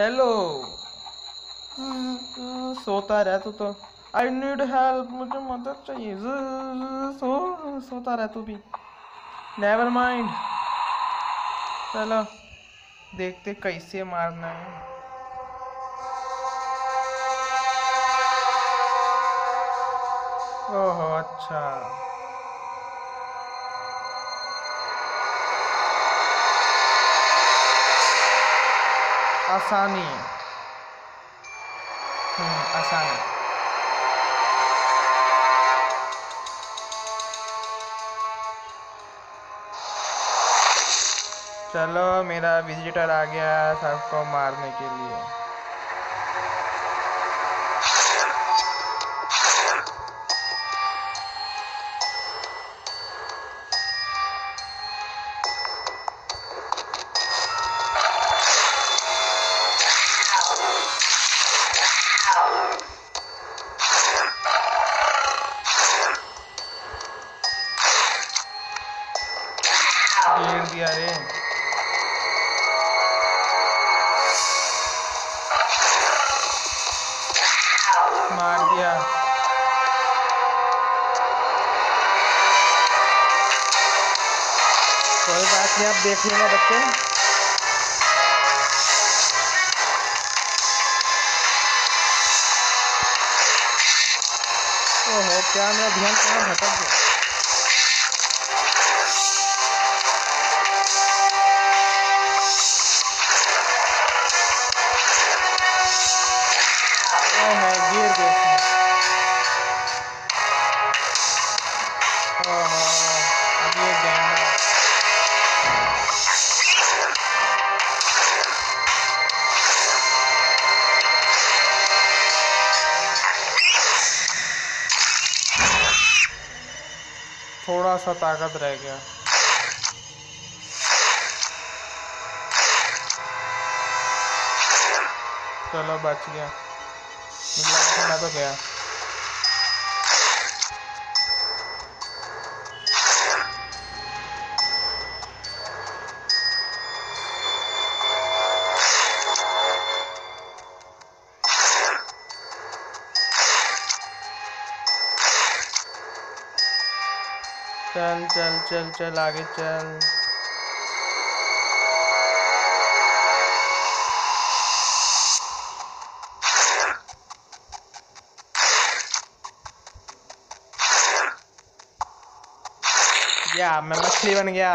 Hello सोता रह तू तो। आई नीड हेल्प मुझे मदद चाहिए। सो, सोता रह तू भी। नेवर माइंड चलो, देखते कैसे मारना है। ओहो अच्छा। आसानी। हम्म आसानी। चलो मेरा विजिटर आ गया सबको मारने के लिए। घेर दिया रे। मार दिया। कोई बात नहीं आप देख लेना बच्चे। ओहो क्या मेरा ध्यान कहाँ भटक गया? सा ताकत रह गया। चलो बच गया। मैं तो गया। चल चल चल चल आगे चल। या मैं मछली बन गया।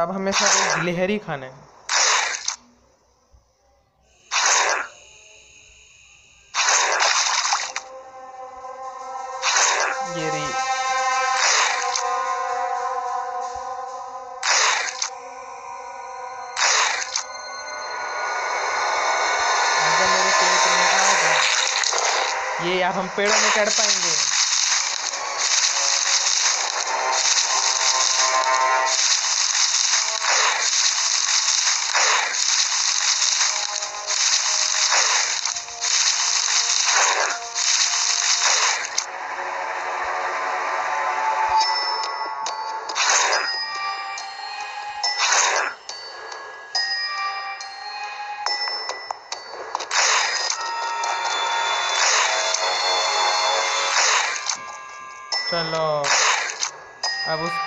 अब हमें सब गिलहरी खाने हैं। ये ये अब हम पेड़ों में चढ़ पाएँगे।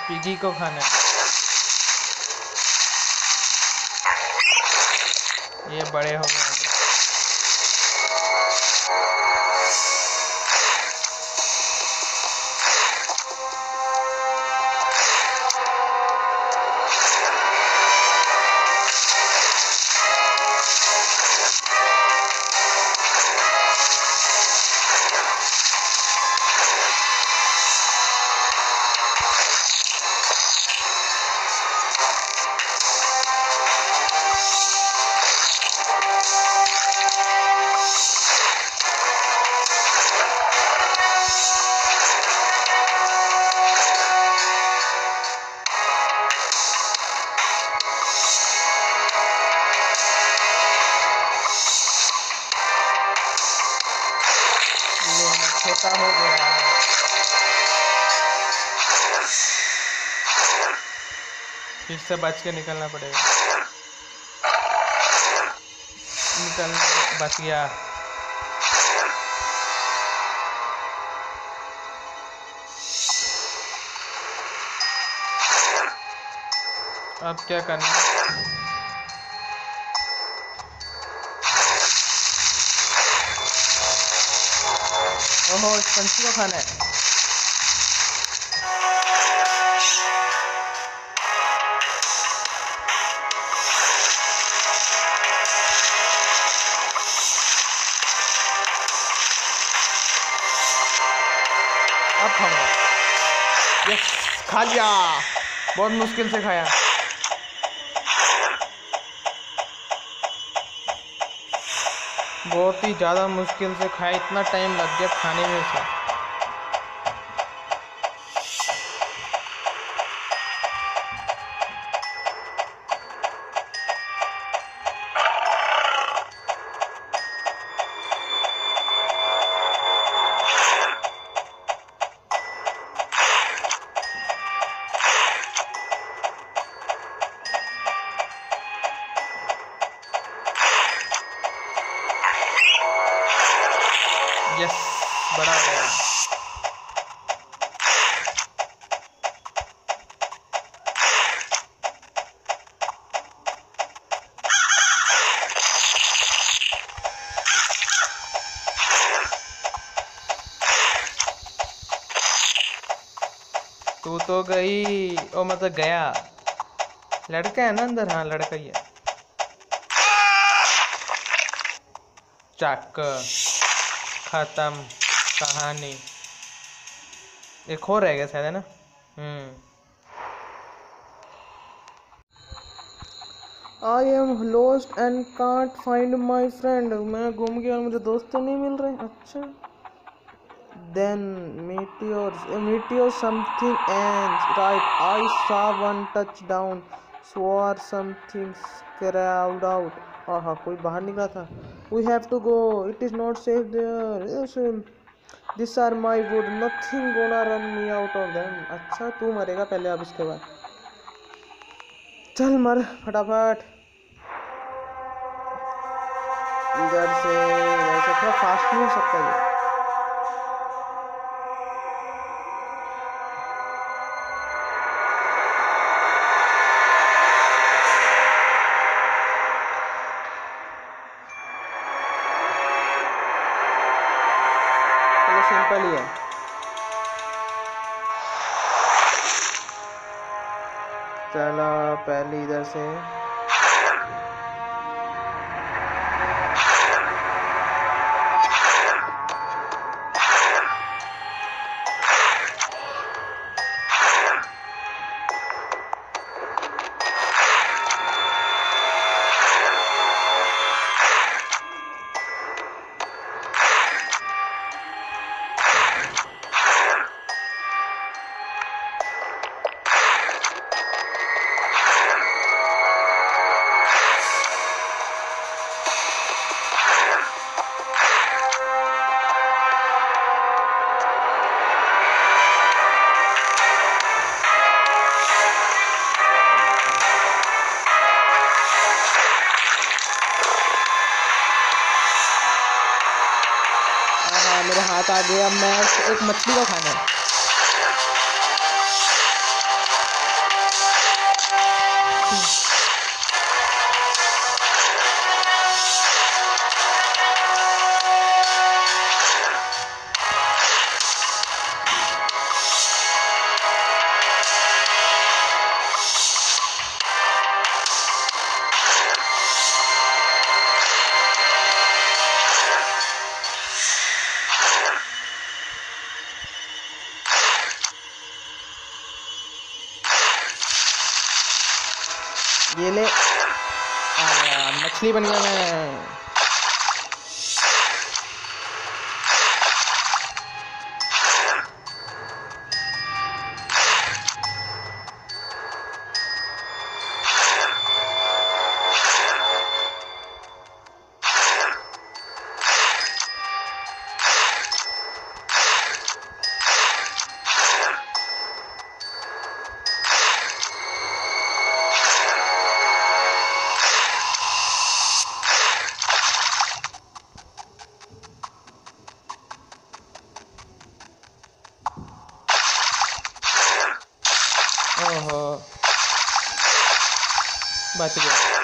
पिगी को खाना है। ये बड़े हो गए। ऐसा हो गया फिर से बच के निकलना पड़ेगा। निकल बच गया। अब क्या करना? ओहो पंछी को खाना है। खा लिया। बहुत मुश्किल से खाया। बहुत ही ज़्यादा मुश्किल से खाया इतना टाइम लग गया खाने में से बड़ा गया। तू तो गई, ओ मतलब गया। लड़का है ना अंदर? हाँ लड़का ही है। चक खत्म। कहानी। एक और रह गया शायद, है ना? हम्म। I am lost and can't find my friend मैं घूम गया और मुझे दोस्त नहीं मिल रहे। अच्छा। Then meteor meteor something and right I saw one touch down swear something crowd out हाँ कोई बाहर निकला था? We have to go it is not safe there this are my wood nothing gonna run me out of them अच्छा तू मरेगा पहले अब इसके बाद। चल मर, फटाफट। इधर से वैसे थोड़ा फास्ट नहीं हो सकता ये। चलो पहले इधर से। गया मैं एक मछली का खाना है ये ले। मछली बन गया मैं बच गया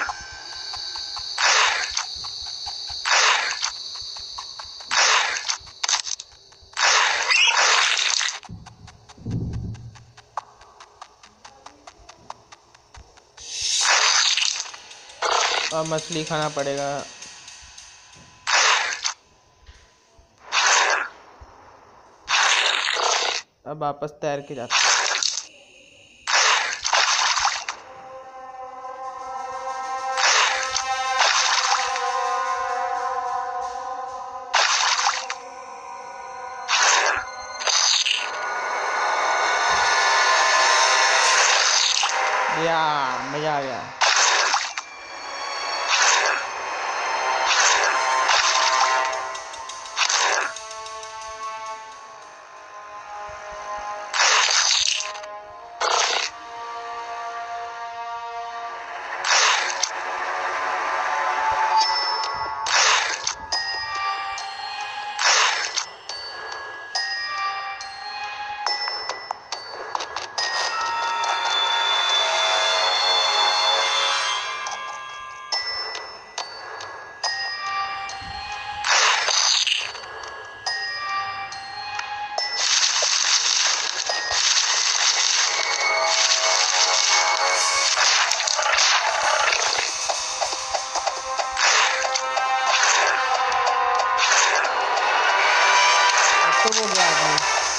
अब मछली खाना पड़ेगा। अब वापस तैर के जाते या अब तो वो गया आदमी